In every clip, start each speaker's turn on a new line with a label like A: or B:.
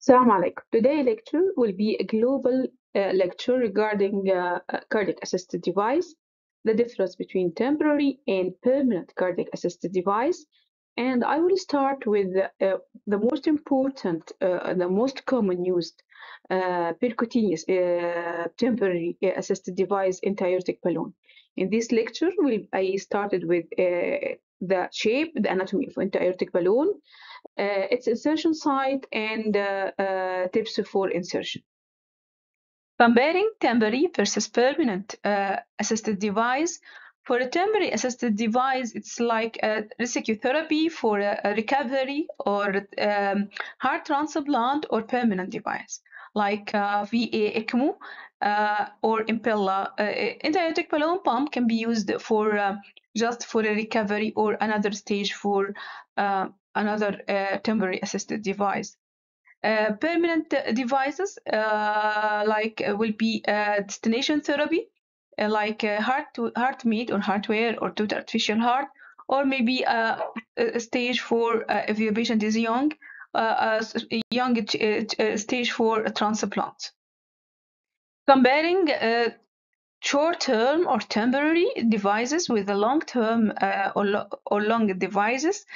A: Assalamu alaikum. Today lecture will be a global uh, lecture regarding uh, cardiac assisted device, the difference between temporary and permanent cardiac assisted device. And I will start with uh, the most important, uh, the most common used uh, percutaneous uh, temporary assisted device intra-aortic balloon. In this lecture, we, I started with the shape, the anatomy of intra-aortic balloon, uh, its insertion site and uh, uh, tips for insertion. Comparing temporary versus permanent assisted device. For a temporary assisted device, it's like a rescue therapy for a, a recovery or um, heart transplant or permanent device, like uh, VA ECMO uh, or Impella. Uh, intra-aortic balloon pump can be used for just for a recovery or another stage for another uh, temporary assisted device. Uh, permanent devices uh, like will be destination therapy, like heart to HeartMate or HeartWare or total artificial heart, or maybe a, stage for if your patient is young, young stage for a transplant. Comparing short-term or temporary devices with the long-term uh, or, lo or long devices.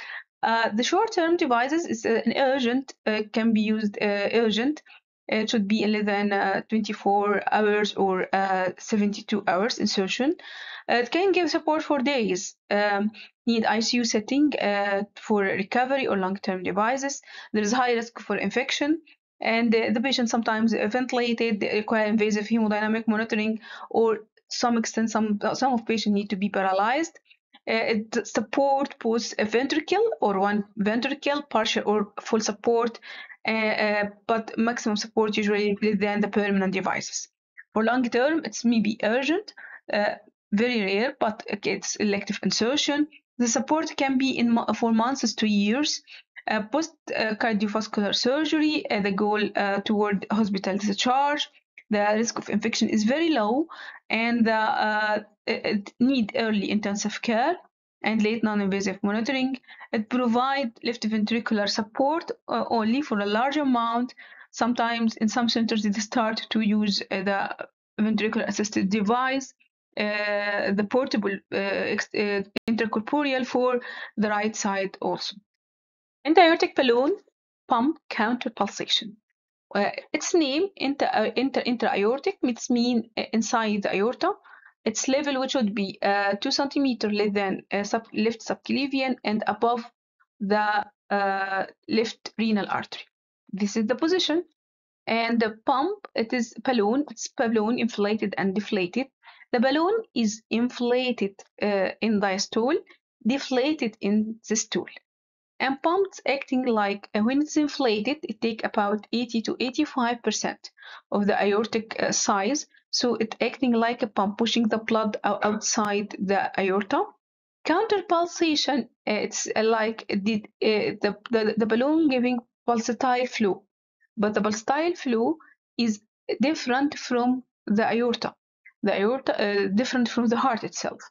A: Uh, the short-term devices is uh, an urgent, uh, can be used uh, urgent. It should be less than 24 hours or 72 hours insertion. It can give support for days. Um, need ICU setting for recovery or long-term devices. There is high risk for infection and the patient sometimes ventilated, require invasive hemodynamic monitoring, or some extent some some of patients need to be paralyzed. Uh, it support both a ventricle or one ventricle, partial or full support, uh, uh, but maximum support usually than the permanent devices. For long term, it's maybe urgent, uh, very rare, but it's elective insertion. The support can be in for months to years. Uh, post cardiovascular surgery, the goal toward hospital discharge, the risk of infection is very low and uh, it need early intensive care and late non-invasive monitoring. It provides left ventricular support uh, only for a large amount. Sometimes in some centers they start to use uh, the ventricular assisted device, uh, the portable uh, uh, intercorporeal for the right side also. Intra-aortic balloon pump counter pulsation. Uh, its name inter, uh, inter, intra-aortic means mean uh, inside the aorta. Its level which would be uh, 2 centimeter less than uh, sub, left subclavian and above the uh, left renal artery. This is the position. And the pump, it is balloon, it's balloon inflated and deflated. The balloon is inflated uh, in diastole, deflated in systole and pumps acting like uh, when it's inflated it take about 80 to 85 percent of the aortic uh, size. So it acting like a pump pushing the blood outside the aorta. Counter pulsation uh, it's uh, like the, the, the, the balloon giving pulsatile flow. But the pulsatile flow is different from the aorta the aorta uh, different from the heart itself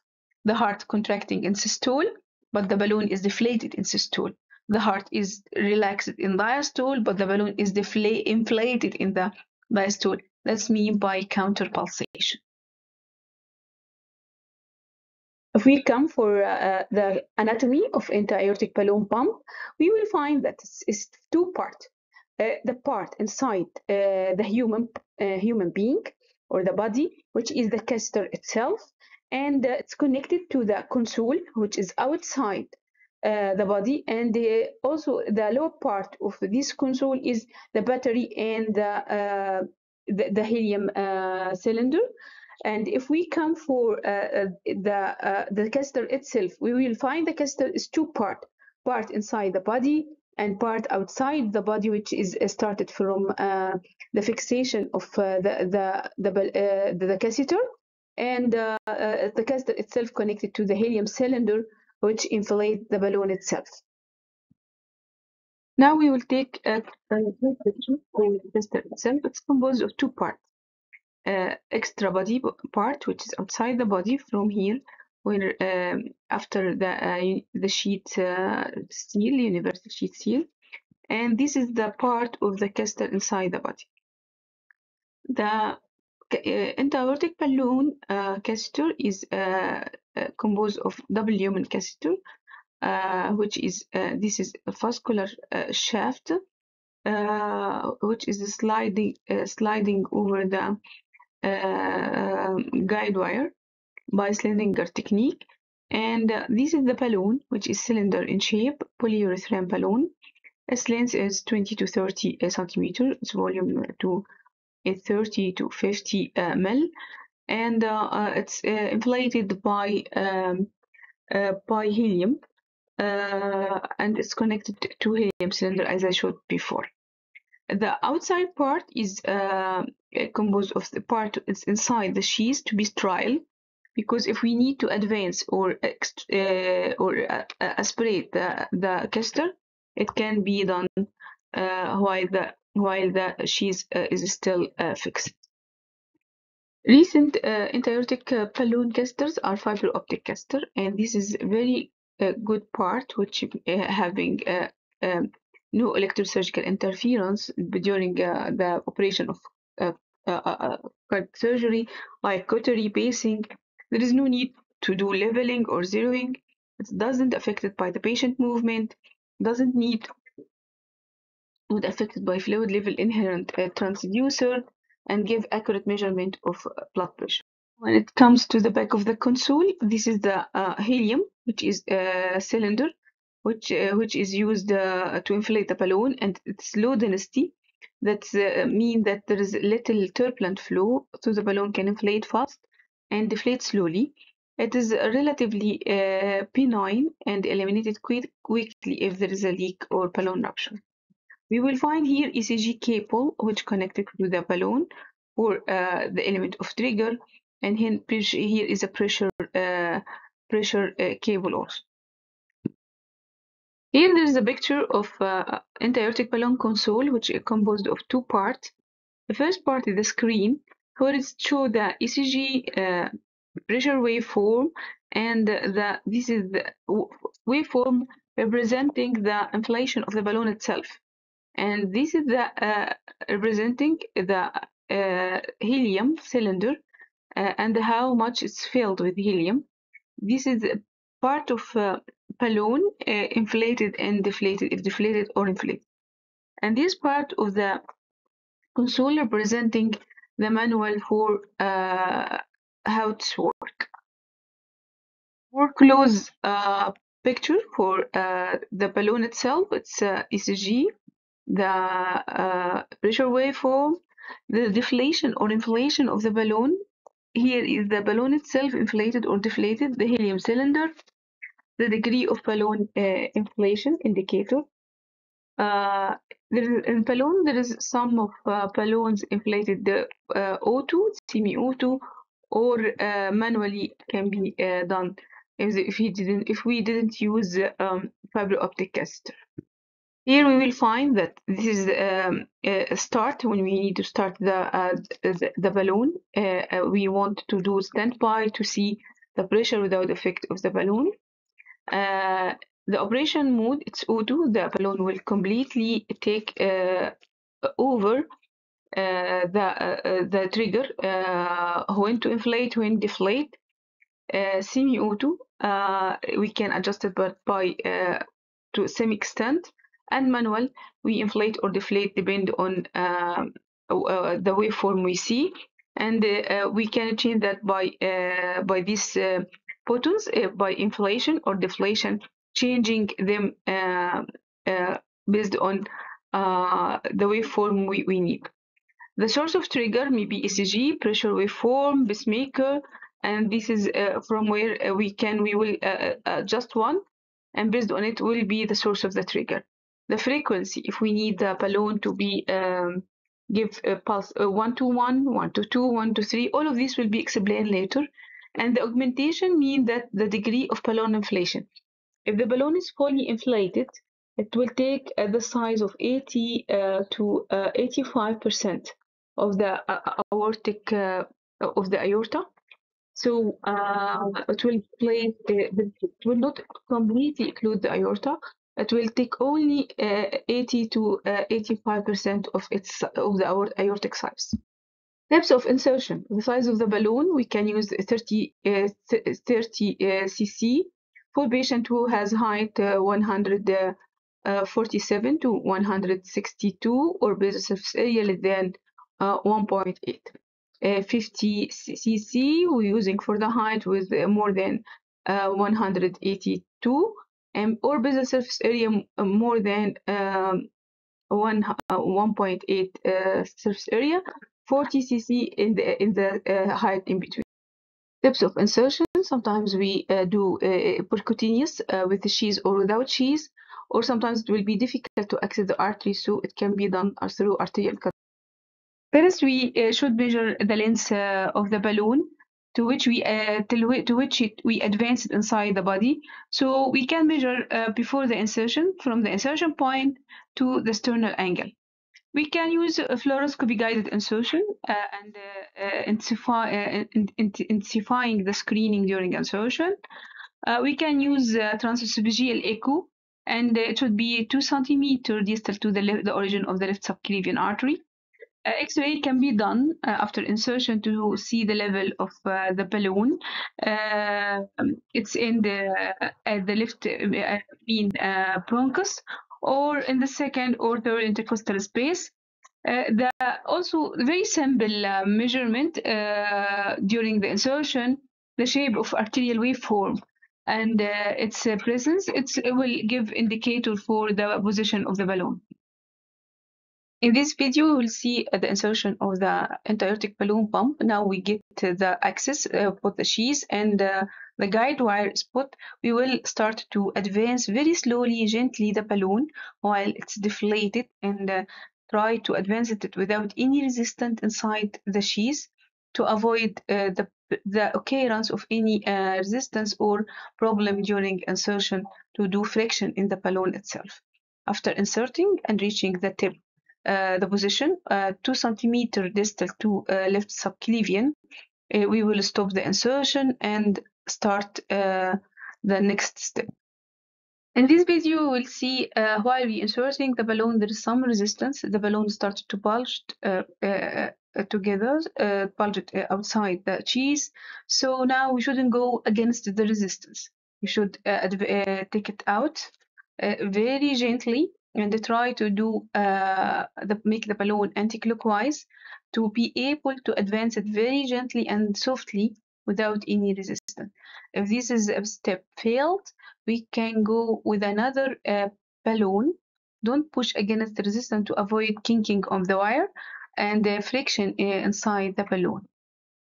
A: the heart contracting in systole but the balloon is deflated in systole. The heart is relaxed in diastole, but the balloon is inflated in the diastole. That's mean by counter pulsation. If we come for uh, the anatomy of intra-aortic balloon pump, we will find that it's, it's two parts. Uh, the part inside uh, the human uh, human being or the body, which is the catheter itself, and uh, it's connected to the console which is outside uh, the body and the, also the lower part of this console is the battery and the, uh, the, the, helium uh, cylinder. And if we come for uh, uh, the the catheter itself we will find the catheter is two part part inside the body and part outside the body which is started from the fixation of the the the, the, the catheter and uh, uh, the catheter itself connected to the helium cylinder which inflate the balloon itself. Now we will take a, the catheter itself. It's composed of two parts. Uh, extra body part, which is outside the body from here, where um, after the uh, the sheath uh, seal, universal sheath seal, and this is the part of the catheter inside the body. The uh, intra-aortic balloon uh, catheter is uh, uh, composed of double lumen catheter, uh, which is this is a vascular shaft, which is sliding sliding over the guide wire by Seldinger technique. And uh, this is the balloon, which is cylinder in shape, polyurethane balloon. Its length is 20 to 30 uh, centimeter. Its volume to is 30 to 50 uh, mil, and uh, uh, it's uh, inflated by um, uh, by helium, uh, and it's connected to helium cylinder as I showed before. The outside part is uh, composed of the part is inside the sheath to be sterile, because if we need to advance or uh, or uh, aspirate the the catheter, it can be done uh, while the while the sheath uh, is still uh, fixed. Recent uh, uh, balloon catheters are fiber optic catheter, and this is very uh, good part, which uh, having uh, um, no electrosurgical interference during uh, the operation of uh, uh, cardiac surgery, like cautery pacing. There is no need to do leveling or zeroing. It doesn't affected by the patient movement. Doesn't need would affected by fluid level inherent uh, transducer and give accurate measurement of uh, blood pressure. When it comes to the back of the console, this is the uh, helium, which is a cylinder, which uh, which is used uh, to inflate the balloon, and it's low density. That uh, mean that there is little turbulent flow, so the balloon can inflate fast and deflate slowly. It is relatively uh, benign and eliminated quick, quickly if there is a leak or balloon rupture. We will find here ECG cable which connected to the balloon or uh, the element of trigger and here, is a pressure uh, pressure uh, cable also. Here there is a picture of uh, intra-aortic balloon console which is composed of two parts. The first part is the screen where it shows the ECG uh, pressure waveform and the this is the waveform representing the inflation of the balloon itself and this is the uh, representing the uh, helium cylinder uh, and how much it's filled with helium. This is part of balloon inflated and deflated, if deflated or inflated. And this part of the console representing the manual for how to work. Close uh, picture for uh, the balloon itself. It's uh, ECG the uh, pressure waveform, the deflation or inflation of the balloon. Here is the balloon itself inflated or deflated, the helium cylinder, the degree of balloon uh, inflation indicator. Uh, in balloon, there is some of uh, balloons inflated the uh, auto, semi-auto, or uh, manually can be uh, done if, if, we didn't if we didn't use um, fiber optic catheter. Here we will find that this is um, a start when we need to start the, uh, the, the, balloon. We want to do standby to see the pressure without effect of the balloon. Uh, the operation mode, it's auto, the balloon will completely take uh, over uh, the, the trigger, when to inflate, when deflate. Semi-auto, we can adjust it but by to some extent. And manual we inflate or deflate depend on uh, uh, the waveform we see. And uh, we can change that by uh, by these uh, buttons uh, by inflation or deflation changing them uh, uh, based on uh, the waveform we, we need. The source of trigger may be ECG, pressure waveform, pacemaker, and this is from where we can we will adjust one and based on it will be the source of the trigger. The frequency if we need the balloon to be um, give a pulse uh, 1 to 1 1 to 2 1 to 3 all of these will be explained later. And the augmentation mean that the degree of balloon inflation if the balloon is fully inflated it will take uh, the size of 80 uh, to 85 uh, percent of the uh, aortic of the aorta so it will play it will not completely include the aorta it will take only uh, 80 to 85% of its of the aortic size. Types of insertion. The size of the balloon, we can use 30, uh, 30 uh, cc for patient who has height uh, 147 to 162 or basal surface area than 1.8. 50 cc we're using for the height with more than 182 um, or basal surface area more than um, 1, uh, 1.8 uh, surface area 40 cc in the in the uh, height in between. Tips of insertion. Sometimes we uh, do uh, percutaneous uh, with the sheath or without sheath, or sometimes it will be difficult to access the artery, so it can be done through arterial cut. First, we uh, should measure the length uh, of the balloon to which we to, to, which it, we advance it inside the body. So we can measure before the insertion from the insertion point to the sternal angle. We can use fluoroscopy guided insertion uh, and uh, uh intensify, uh, intensifying the screening during insertion. Uh, we can use transesophageal echo and it should be 2 centimeter distal to the, the origin of the left subclavian artery. Uh, X-ray can be done uh, after insertion to see the level of uh, the balloon. it's in the the left mean bronchus or in the second or third intercostal space. Uh, the also very simple uh, measurement uh, during the insertion, the shape of arterial waveform and uh, its uh, presence, it's, it will give indicator for the position of the balloon. In this video, we will see the insertion of the intra-aortic balloon pump. Now we get the axis for the sheath and the guide wire spot, we will start to advance very slowly, gently the balloon while it's deflated and uh, try to advance it without any resistance inside the sheath to avoid uh, the, the occurrence of any uh, resistance or problem during insertion to do friction in the balloon itself. After inserting and reaching the tip, uh, the position uh, 2 centimeter distal to uh, left subclavian, uh, we will stop the insertion and start uh, the next step. In this video, we'll see uh, while we inserting the balloon, there is some resistance. The balloon started to bulge uh, uh, together, uh, bulge uh, outside the cheese. So now we shouldn't go against the resistance. We should uh, take it out very gently and try to do the, make the balloon anti-clockwise to be able to advance it very gently and softly without any resistance. If this is a step failed, we can go with another uh, balloon. Don't push against the resistance to avoid kinking of the wire and the friction uh, inside the balloon.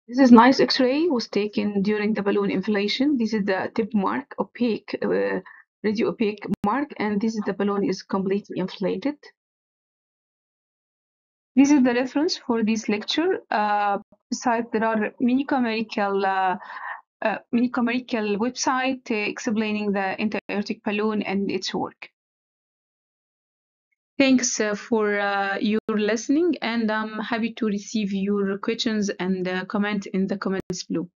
A: This is nice X-ray was taken during the balloon inflation. This is the tip mark, opaque, uh, radio opaque mark, and this is the balloon is completely inflated. This is the reference for this lecture. Uh, besides, there are many commercial uh, uh, many commercial website uh, explaining the intra-aortic balloon and its work. Thanks uh, for uh, your listening, and I'm happy to receive your questions and comment in the comments below.